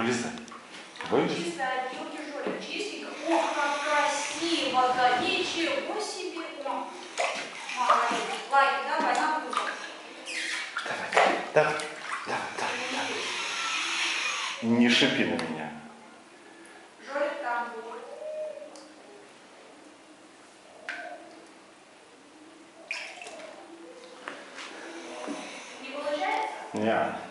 Вылезай. Вылезай. Ох, как красиво, да, ничего себе. О, Молодец. Давай. Давай, давай, давай, давай. Не шипи на меня. Жорик там будет. Не получается? Не.